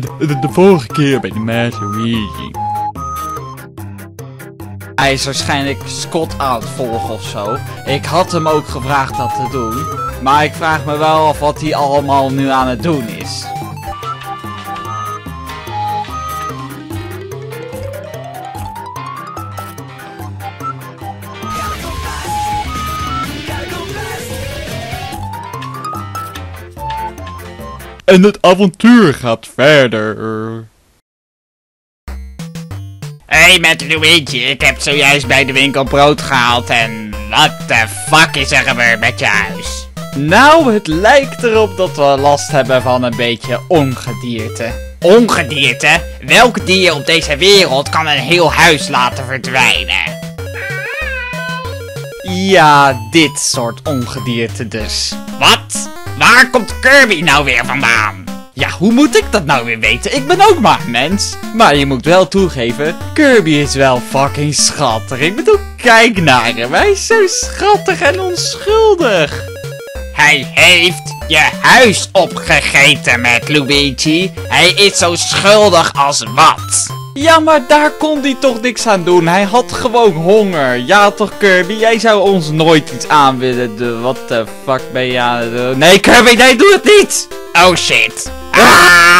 De, de, vorige keer bij de Master Luigi. Hij is waarschijnlijk Scott aan het volgen of zo. Ik had hem ook gevraagd dat te doen. Maar ik vraag me wel af wat hij allemaal nu aan het doen is. En het avontuur gaat verder. Hey met Luigi, ik heb zojuist bij de winkel brood gehaald en wat de fuck is er gebeurd met je huis? Nou, het lijkt erop dat we last hebben van een beetje ongedierte. Ongedierte? Welk dier op deze wereld kan een heel huis laten verdwijnen? Ja, dit soort ongedierte dus. Wat? Waar komt Kirby nou weer vandaan? Ja, hoe moet ik dat nou weer weten? Ik ben ook maar mens. Maar je moet wel toegeven, Kirby is wel fucking schattig. Ik bedoel, kijk naar hem. Hij is zo schattig en onschuldig. Hij heeft je huis opgegeten met Luigi. Hij is zo schuldig als wat. Ja, maar daar kon hij toch niks aan doen. Hij had gewoon honger. Ja toch, Kirby? Jij zou ons nooit iets aan willen doen. Wat de fuck ben je aan het doen? Nee, Kirby, nee, doe het niet! Oh shit. Ah!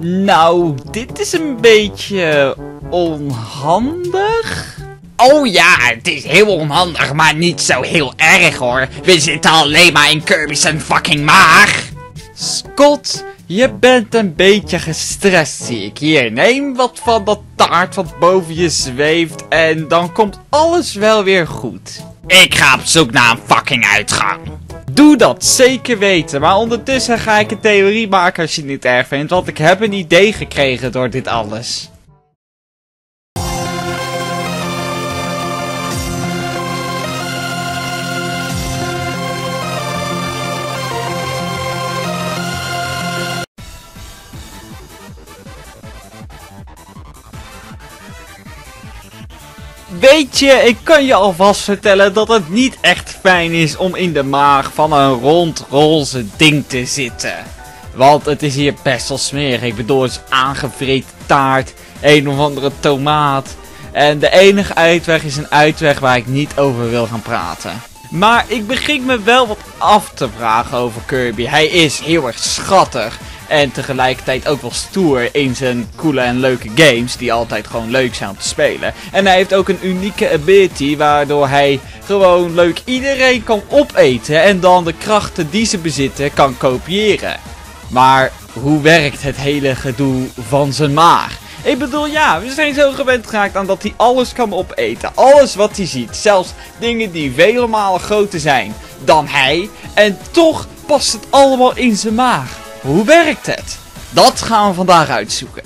Nou, dit is een beetje onhandig. Oh ja, het is heel onhandig, maar niet zo heel erg hoor. We zitten alleen maar in Kirby's fucking maag. Scott, je bent een beetje gestrest zie ik. Hier, neem wat van dat taart wat boven je zweeft en dan komt alles wel weer goed. Ik ga op zoek naar een fucking uitgang. Doe dat, zeker weten. Maar ondertussen ga ik een theorie maken als je het niet erg vindt, want ik heb een idee gekregen door dit alles. Weet je, ik kan je alvast vertellen dat het niet echt fijn is om in de maag van een rond roze ding te zitten. Want het is hier best wel smerig. Ik bedoel, het is aangevreten taart, een of andere tomaat. En de enige uitweg is een uitweg waar ik niet over wil gaan praten. Maar ik begin me wel wat af te vragen over Kirby. Hij is heel erg schattig. En tegelijkertijd ook wel stoer in zijn coole en leuke games. Die altijd gewoon leuk zijn om te spelen. En hij heeft ook een unieke ability. Waardoor hij gewoon leuk iedereen kan opeten. En dan de krachten die ze bezitten kan kopiëren. Maar hoe werkt het hele gedoe van zijn maag? Ik bedoel, ja, we zijn zo gewend geraakt aan dat hij alles kan opeten. Alles wat hij ziet. Zelfs dingen die vele groter zijn dan hij. En toch past het allemaal in zijn maag. Hoe werkt het? Dat gaan we vandaag uitzoeken.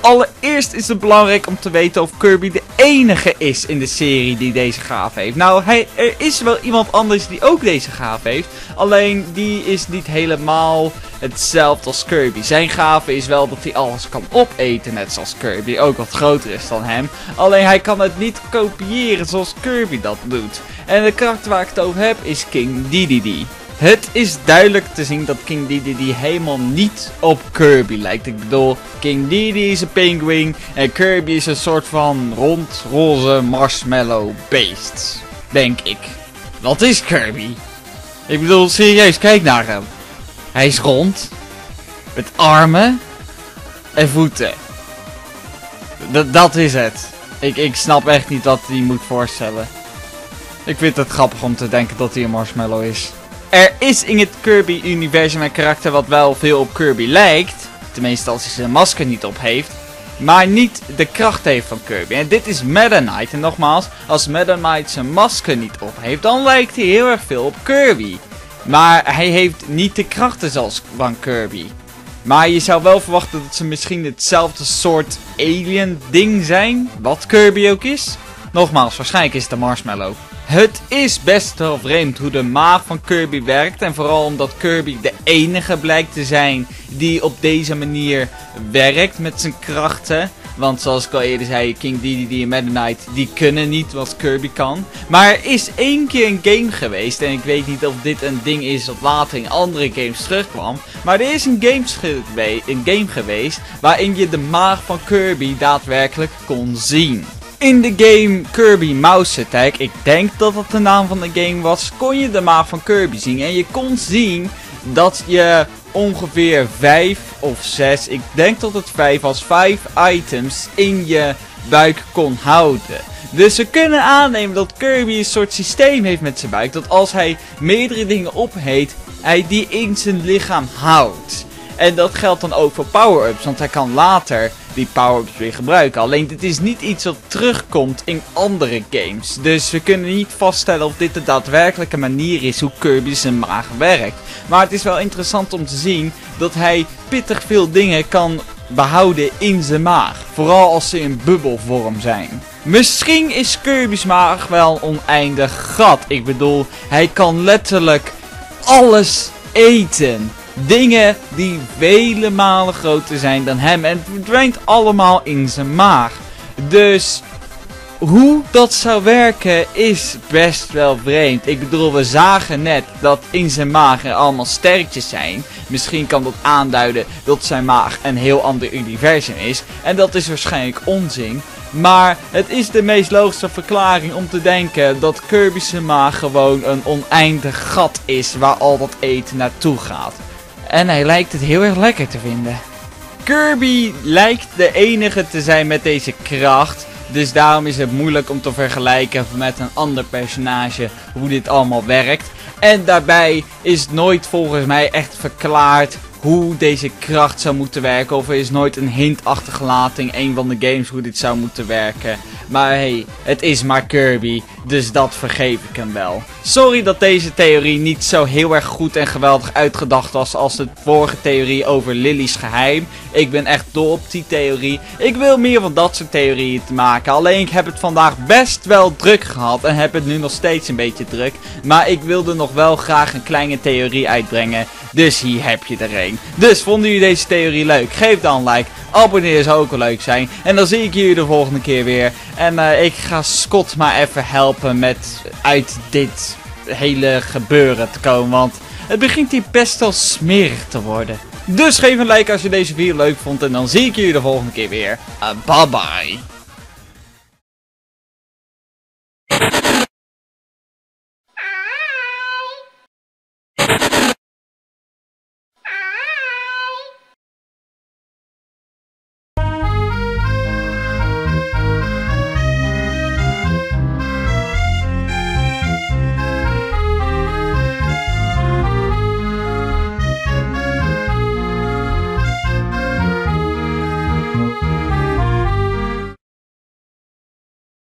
Allereerst is het belangrijk om te weten of Kirby de enige is in de serie die deze gave heeft. Nou, hij, er is wel iemand anders die ook deze gave heeft. Alleen die is niet helemaal hetzelfde als Kirby. Zijn gave is wel dat hij alles kan opeten, net zoals Kirby. Ook wat groter is dan hem. Alleen hij kan het niet kopiëren zoals Kirby dat doet. En de karakter waar ik het over heb is King Dedede. Het is duidelijk te zien dat King Dedede helemaal niet op Kirby lijkt. Ik bedoel, King Dedede is een penguin en Kirby is een soort van rond roze marshmallow beest. Denk ik. Wat is Kirby? Ik bedoel, serieus, kijk naar hem. Hij is rond. Met armen. En voeten. Dat is het. Ik, ik snap echt niet wat hij moet voorstellen. Ik vind het grappig om te denken dat hij een marshmallow is. Er is in het Kirby-universum een karakter wat wel veel op Kirby lijkt. Tenminste als hij zijn masker niet op heeft. Maar niet de kracht heeft van Kirby. En dit is Meta Knight. En nogmaals, als Meta Knight zijn masker niet op heeft, dan lijkt hij heel erg veel op Kirby. Maar hij heeft niet de krachten zoals van Kirby. Maar je zou wel verwachten dat ze misschien hetzelfde soort alien ding zijn. Wat Kirby ook is. Nogmaals, waarschijnlijk is het een marshmallow. Het is best wel vreemd hoe de maag van Kirby werkt. En vooral omdat Kirby de enige blijkt te zijn die op deze manier werkt met zijn krachten. Want zoals ik al eerder zei, King Dedede en Meta Knight, die kunnen niet wat Kirby kan. Maar er is één keer een game geweest, en ik weet niet of dit een ding is dat later in andere games terugkwam. Maar er is een game, een game geweest waarin je de maag van Kirby daadwerkelijk kon zien. In de game Kirby Mouse Attack, ik denk dat dat de naam van de game was, kon je de maag van Kirby zien. En je kon zien dat je ongeveer 5 of 6, ik denk dat het 5 was, 5 items in je buik kon houden. Dus ze kunnen aannemen dat Kirby een soort systeem heeft met zijn buik. Dat als hij meerdere dingen opheet, hij die in zijn lichaam houdt. En dat geldt dan ook voor power-ups, want hij kan later die power-ups weer gebruiken. Alleen dit is niet iets wat terugkomt in andere games. Dus we kunnen niet vaststellen of dit de daadwerkelijke manier is hoe Kirby zijn maag werkt. Maar het is wel interessant om te zien dat hij pittig veel dingen kan behouden in zijn maag. Vooral als ze in bubbelvorm zijn. Misschien is Kirby's maag wel oneindig gat. Ik bedoel, hij kan letterlijk alles eten. Dingen die vele malen groter zijn dan hem. En het verdwijnt allemaal in zijn maag. Dus hoe dat zou werken is best wel vreemd. Ik bedoel, we zagen net dat in zijn maag er allemaal sterretjes zijn. Misschien kan dat aanduiden dat zijn maag een heel ander universum is. En dat is waarschijnlijk onzin. Maar het is de meest logische verklaring om te denken dat Kirby's maag gewoon een oneindig gat is waar al dat eten naartoe gaat. En hij lijkt het heel erg lekker te vinden. Kirby lijkt de enige te zijn met deze kracht. Dus daarom is het moeilijk om te vergelijken met een ander personage hoe dit allemaal werkt. En daarbij is nooit volgens mij echt verklaard hoe deze kracht zou moeten werken. Of er is nooit een hint achtergelaten in een van de games hoe dit zou moeten werken. Maar hey, het is maar Kirby, dus dat vergeef ik hem wel. Sorry dat deze theorie niet zo heel erg goed en geweldig uitgedacht was als de vorige theorie over Lily's geheim. Ik ben echt dol op die theorie. Ik wil meer van dat soort theorieën te maken. Alleen ik heb het vandaag best wel druk gehad en heb het nu nog steeds een beetje druk. Maar ik wilde nog wel graag een kleine theorie uitbrengen. Dus hier heb je er een. Dus vonden jullie deze theorie leuk? Geef dan een like. Abonneer zou ook wel leuk zijn. En dan zie ik jullie de volgende keer weer. En eh, ik ga Scott maar even helpen met uit dit hele gebeuren te komen. Want het begint hier best wel smerig te worden. Dus geef een like als je deze video leuk vond. En dan zie ik jullie de volgende keer weer. Eh, bye bye.